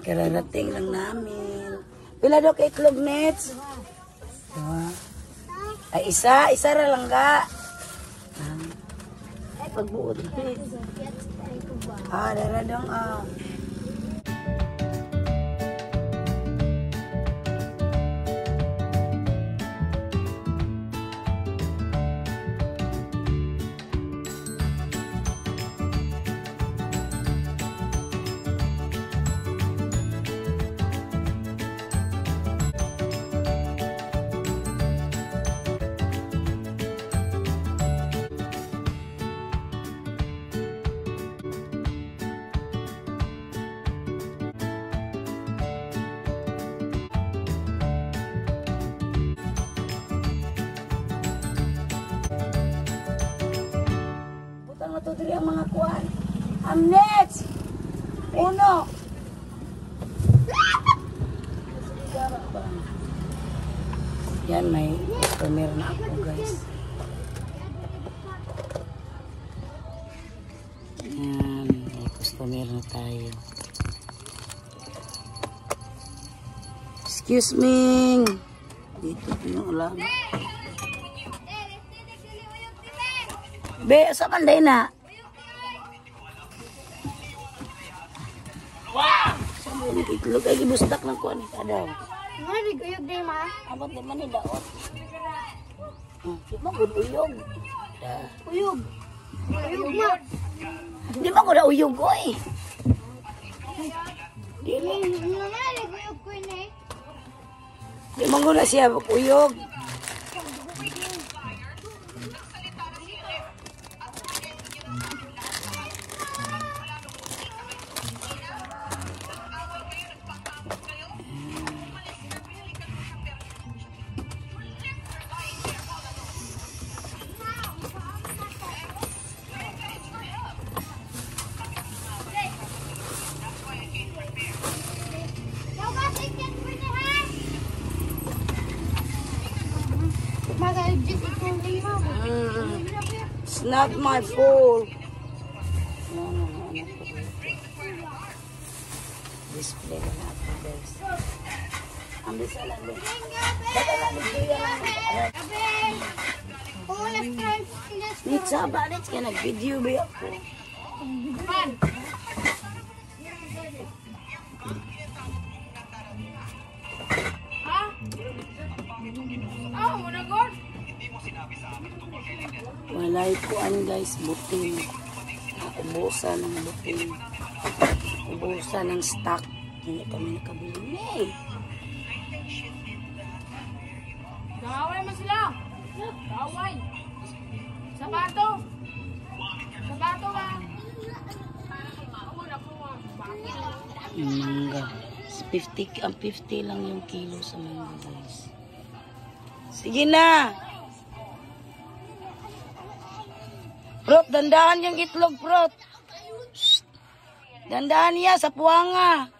Kararating lang namin. Pila daw kay itlog nets? Dua. Ay, isa. Isa ra lang ga. Ah. Ay, pagbuod. Ah, dara dong ah. Ang mga kuan. Ang nets. Uno. Yan, may customer na ako, guys. Yan, may customer na tayo. Excuse me. Dito po yung ulam. Be, sa manday na. Wow! Sa mga itlog ay gibustak ng kuan ka daw. Nga, naguyog din, ma. Abot naman ni daot. Hmm, di mo gud uyog. Uyog. Uyog, ma. Di mo gud uyog oy. Di mo, eh. di mo gud na siya uyog. It's not my fault. No, no, no, no. Display na natin guys. Ang bisa lang. Baka lang. Kulas crunch. Nitsa ba? Nits ka nag-video ba ako? Walay kuan guys, buting. Ubusan ng buting. Ubusan ng stock. Hindi kami nakabili. Hey! Gaway mo sila. Gaway. Sapato. Sapato ba? Mangga. 50, ang 50 lang yung kilo sa mangga guys. Sige na! Prot, dandaan yung itlog, Prot. Shh. Dandaan niya sa puwanga.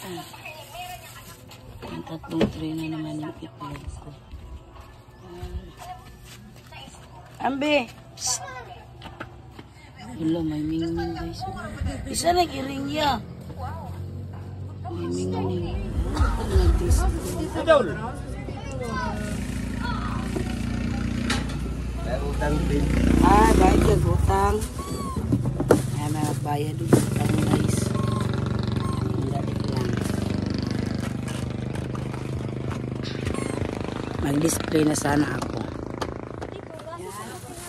Ah. Ang tatlong tray na naman yung itlog ko. Psst. Wala, may mingming guys. Isa na kiring ya. May mingming. Nag-display. Ah, bayad ka utang. Ay, may magbayad yung utang guys. Mag-display na sana ako.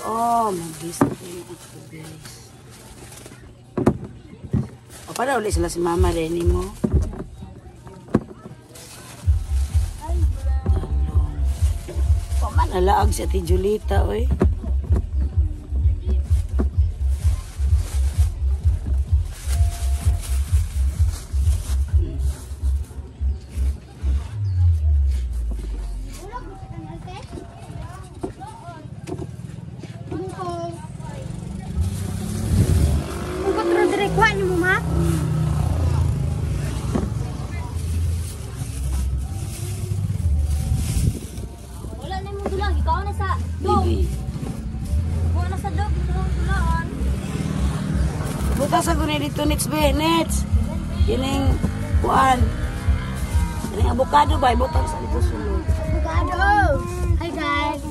Oh, mag-display ako guys. O, para ulit sila si Mama Renny mo. Manalaag si Ate Julita, oy. Ko dito nits be nits. Kining kuan. Kining avocado ba ibutang sa dito sulod. Avocado! Hi guys!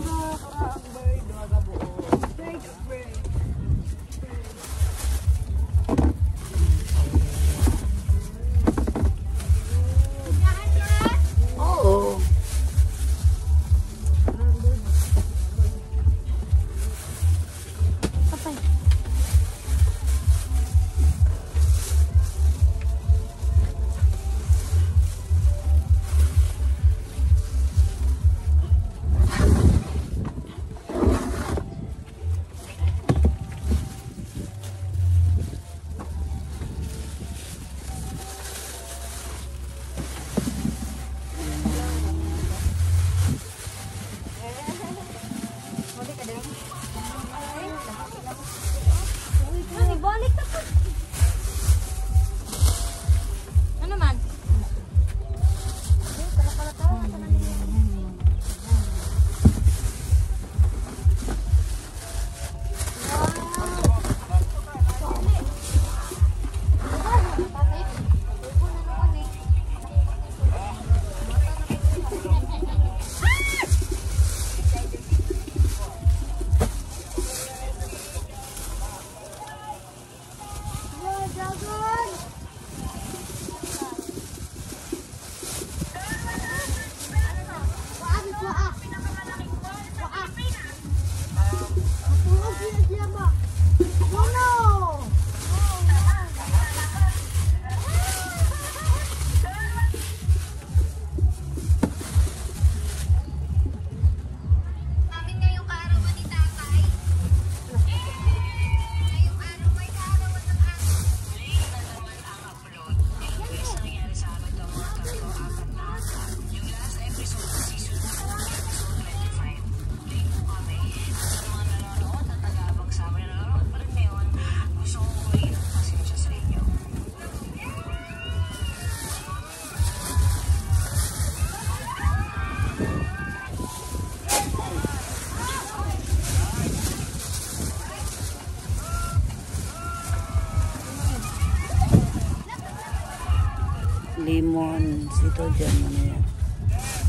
तो Germany है।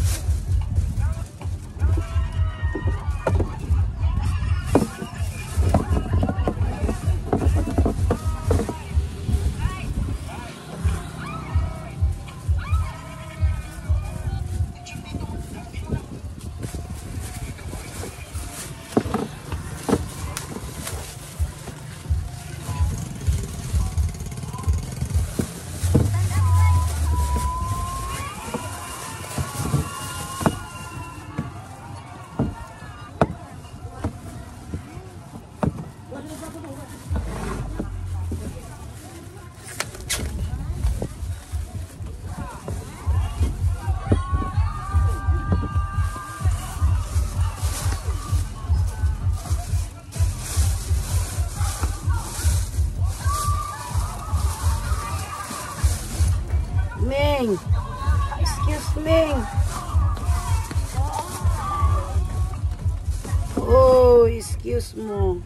Oh, excuse mo.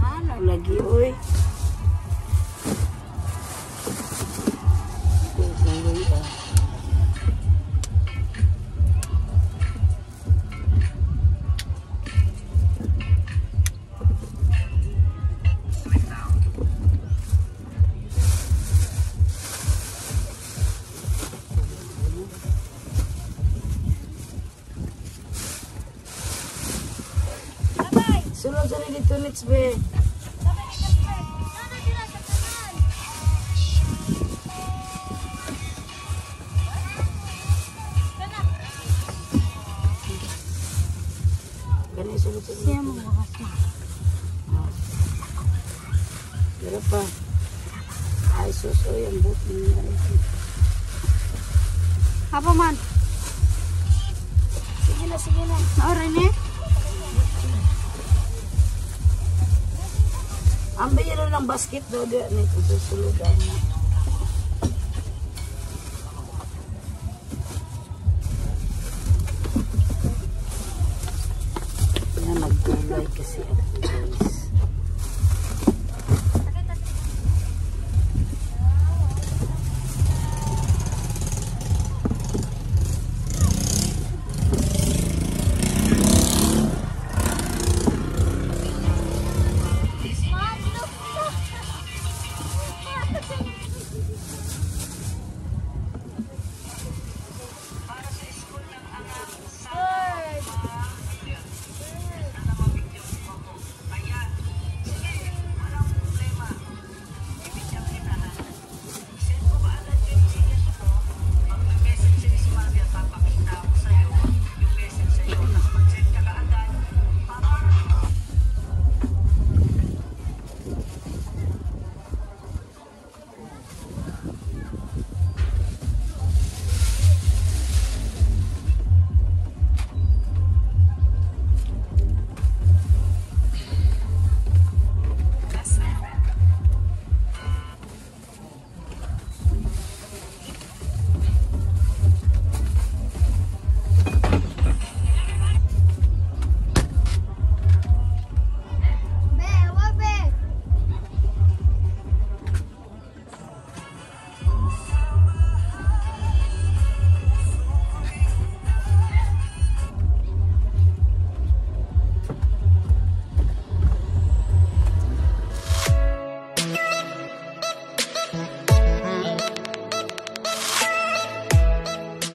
Ano lagi, oy? Dito. mo wakas na. Pero pa. Ay, susoy ang buti niya. Apa man? Sige na, sige na. Naoray ni? Ang biro ng basket daw di nito susuludan na.